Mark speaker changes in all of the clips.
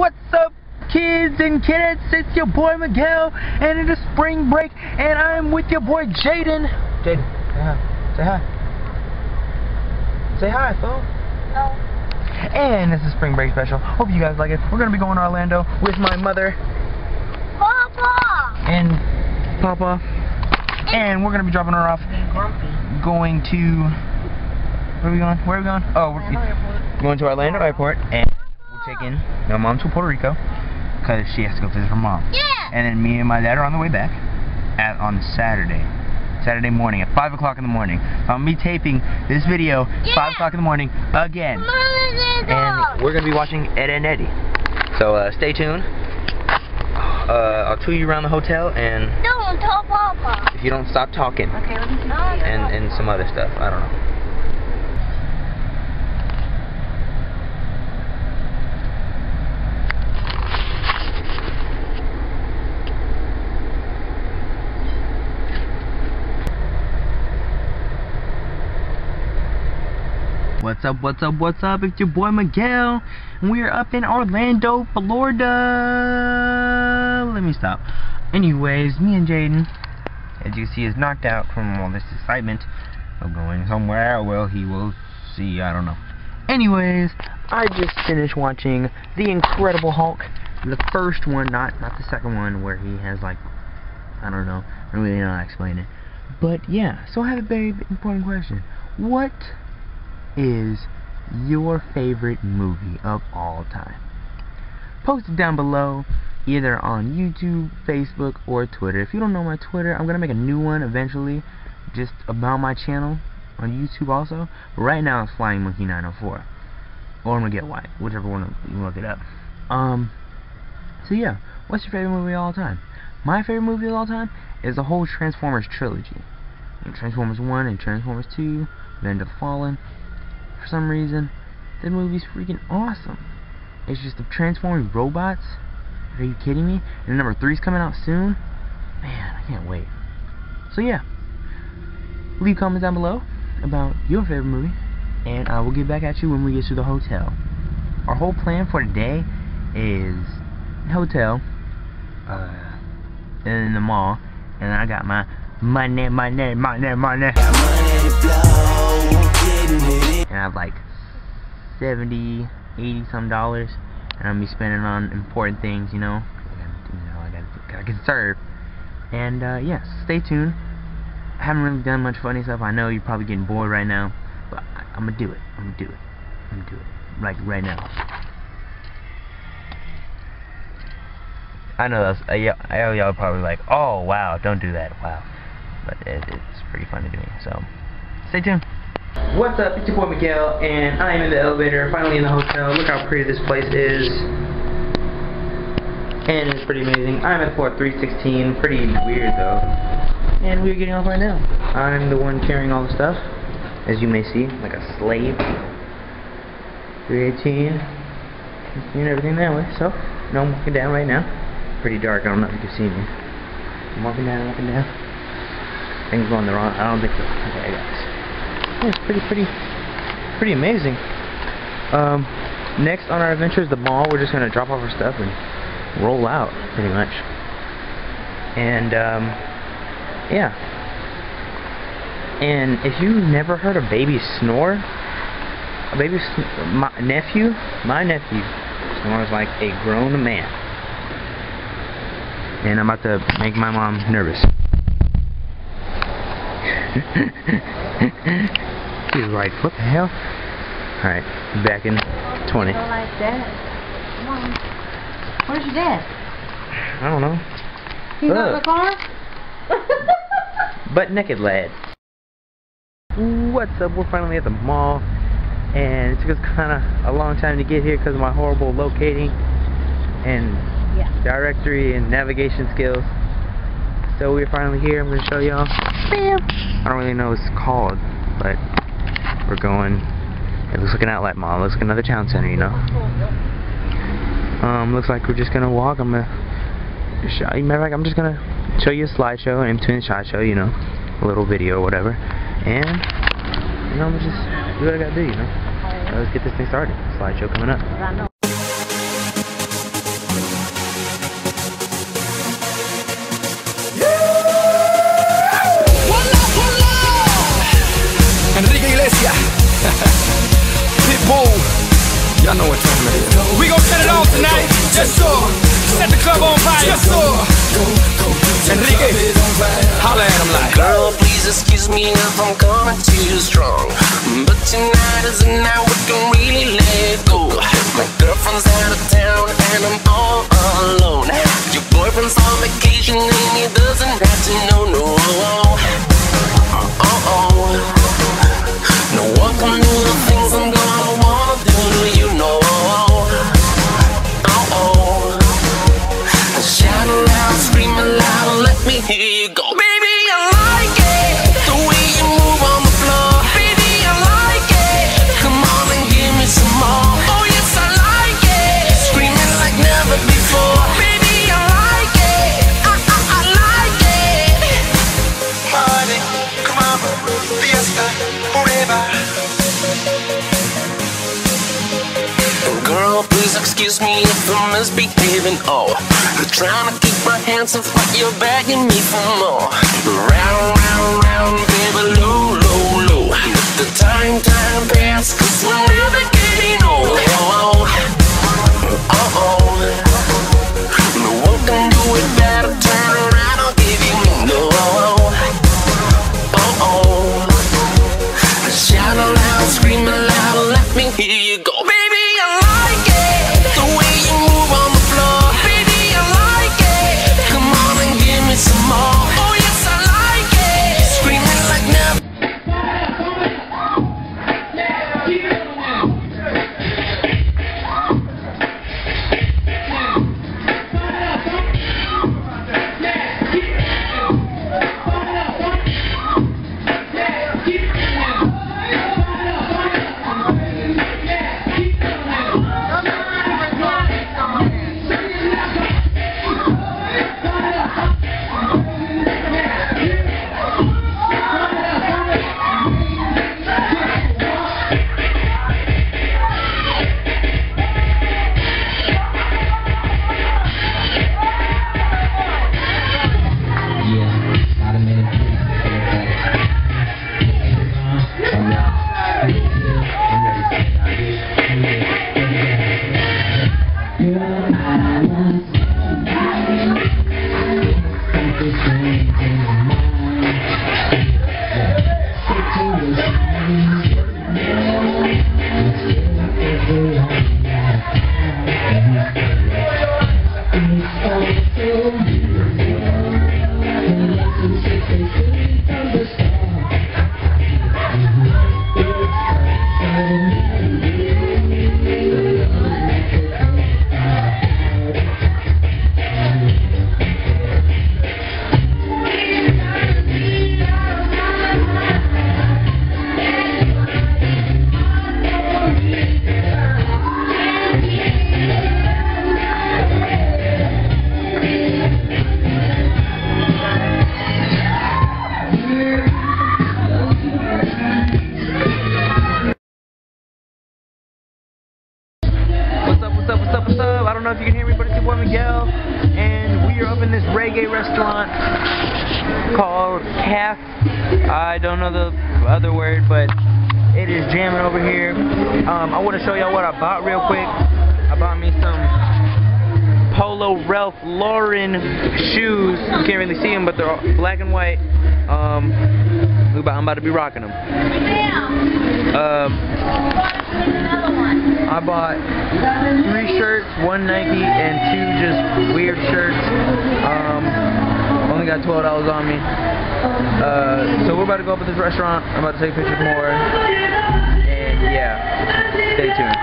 Speaker 1: What's up, kids and kids? It's your boy Miguel, and it is spring break, and I'm with your boy Jaden. Jaden, say hi. Say hi. Say hi.
Speaker 2: No.
Speaker 1: And this is spring break special. Hope you guys like it. We're gonna be going to Orlando with my mother
Speaker 2: Papa!
Speaker 1: and Papa, and we're gonna be dropping her off, going to. Where are we going? Where are we going? Oh, we're going to Orlando Airport, and my mom to Puerto Rico because she has to go visit her mom.
Speaker 2: Yeah!
Speaker 1: And then me and my dad are on the way back at on Saturday. Saturday morning at 5 o'clock in the morning. I'm going to be taping this video
Speaker 2: Yeah.
Speaker 1: 5 o'clock in the morning again. And we're going to be watching Ed and Eddie. So uh, stay tuned. Uh, I'll tour you around the hotel and
Speaker 2: Don't tell Papa.
Speaker 1: if you don't stop talking
Speaker 2: Okay, let me see.
Speaker 1: and, and some other stuff. I don't know. What's up, what's up, what's up? It's your boy Miguel. And we are up in Orlando, Florida. Let me stop. Anyways, me and Jaden, as you see, is knocked out from all this excitement of going somewhere. Well, he will see, I don't know. Anyways, I just finished watching The Incredible Hulk. The first one, not not the second one, where he has like, I don't know, I really don't know how to explain it. But yeah, so I have a very important question. What is your favorite movie of all time? Post it down below, either on YouTube, Facebook, or Twitter. If you don't know my Twitter, I'm gonna make a new one eventually, just about my channel on YouTube also. But right now it's Flying Monkey 904, or I'm gonna get White, whichever one you look it up. Um. So yeah, what's your favorite movie of all time? My favorite movie of all time is the whole Transformers trilogy. Transformers 1 and Transformers 2, Land of the Fallen. For some reason, that movie's freaking awesome. It's just the transforming robots. Are you kidding me? And number three's coming out soon. Man, I can't wait. So yeah, leave comments down below about your favorite movie, and I will get back at you when we get to the hotel. Our whole plan for today is hotel, uh, in the mall, and I got my money, money, money, money. And I have like 70, 80 some dollars, and I'm be spending on important things, you know. You know, I gotta, gotta conserve. And uh, yes, stay tuned. I haven't really done much funny stuff. I know you're probably getting bored right now, but I, I'm gonna do it. I'm gonna do it. I'm gonna do it. Like right now. I know that's uh, yeah, I know y'all probably like, oh wow, don't do that, wow. But it, it's pretty funny to me. So stay tuned. What's up? It's your boy Miguel, and I'm in the elevator, finally in the hotel. Look how pretty this place is. And it's pretty amazing. I'm at floor 316, pretty weird though. And we're getting off right now. I'm the one carrying all the stuff, as you may see, like a slave. 318, and everything that way. So, now I'm walking down right now. Pretty dark, I don't know if you can see me. I'm walking down, walking down. Things going the wrong, I don't think so. Okay, I got this. Yeah, it's pretty, pretty, pretty amazing. Um, next on our adventure is the mall. We're just gonna drop off our stuff and roll out, pretty much. And um, yeah. And if you've never heard a baby snore, a baby, sn my nephew, my nephew, snores like a grown man. And I'm about to make my mom nervous. She's like, what the hell? Alright, back in 20.
Speaker 2: Like that. Come on. Where's your dad?
Speaker 1: I don't know.
Speaker 2: He's not in the car?
Speaker 1: Butt naked lad. What's up? We're finally at the mall. And it took us kind of a long time to get here because of my horrible locating and
Speaker 2: yeah.
Speaker 1: directory and navigation skills. So we're finally here. I'm going to show y'all. I don't really know what it's called, but we're going. It looks like an outlet mall. It looks like another town center, you know. Um, looks like we're just gonna walk. I'm gonna show. Matter of fact, I'm just gonna show you a slideshow in between the slideshow, you know, a little video or whatever, and you know, I'm just do what I gotta do, you know. Let's get this thing started. Slideshow coming up.
Speaker 2: Y'all know what time it is. We gon' set it off tonight.
Speaker 3: Yes, sir. Set the club on fire. Yes, sir. Enrique, holla at him like.
Speaker 4: Girl, please excuse me if I'm coming too strong. But tonight is the night we can really live me if I'm misbehaving. Oh, trying to keep my hands off, but you're begging me for more. Round, round, round, baby, low, low, low. The time, time pass, cause we're never getting old. Oh, oh, oh. No one can do it better. Turn around, I'll give you no. Oh, oh. Shout aloud, scream aloud, let me hear you go.
Speaker 1: Want to show y'all what I bought real quick. I bought me some Polo Ralph Lauren shoes. You can't really see them, but they're black and white. Um, I'm about to be rocking them. Um, I bought three shirts, one Nike, and two just weird shirts. Um, only got twelve dollars on me. Uh, so we're about to go up at this restaurant. I'm about to take pictures more. Yeah, stay tuned.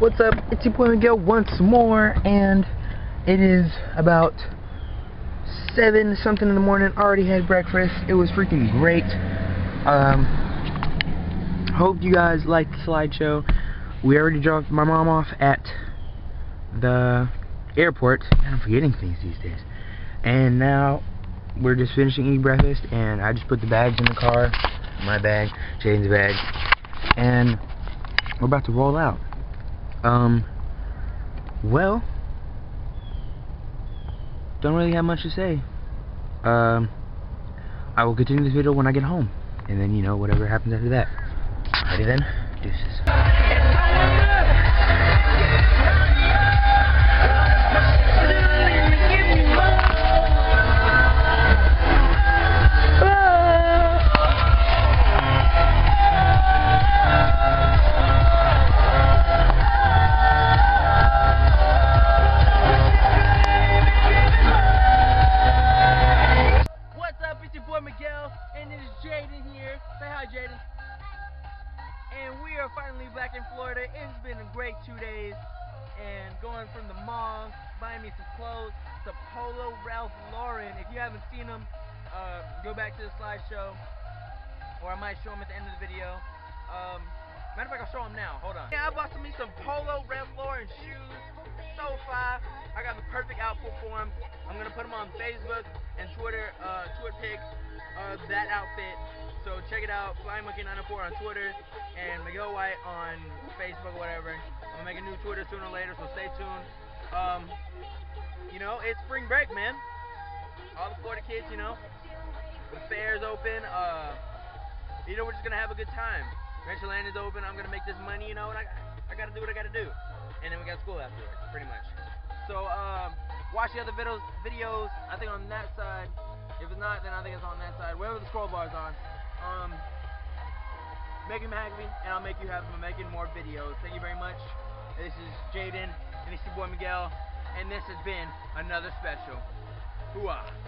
Speaker 1: What's up? It's your boy Miguel once more, and it is about seven something in the morning. Already had breakfast. It was freaking great. Um, hope you guys liked the slideshow. We already dropped my mom off at the airport. I'm forgetting things these days. And now we're just finishing eating breakfast, and I just put the bags in the car. My bag, Jaden's bag, and we're about to roll out. Um,
Speaker 5: well, don't really have much to say. Um, I will continue this video when I get home, and then you know whatever happens after that. Ready then? Deuces.
Speaker 1: And we are finally back in Florida. It's been a great two days, and going from the mall, buying me some clothes, to Polo Ralph Lauren. If you haven't seen them, uh, go back to the slideshow, or I might show them at the end of the video. Um, matter of fact, I'll show them now. Hold on. Yeah, I bought me some Polo Ralph Lauren shoes. So fire. I got the perfect outfit for him. I'm gonna put him on Facebook and Twitter, uh, Twitter pics of that outfit. So check it out, FlyMonkey904 on Twitter and Miguel White on Facebook or whatever. I'm gonna make a new Twitter sooner or later, so stay tuned. Um, you know, it's spring break, man. All the Florida kids, you know, the fair's open. Uh, you know, we're just gonna have a good time. Rancherland is open. I'm gonna make this money, you know, and I, I gotta do what I gotta do. And then we got school afterwards, pretty much. So, um, watch the other videos, videos, I think on that side. If it's not, then I think it's on that side. Wherever the scroll bar is on. Um, make him and I'll make you happy by making more videos. Thank you very much. This is Jaden, and it's your boy Miguel, and this has been another special. Hooah!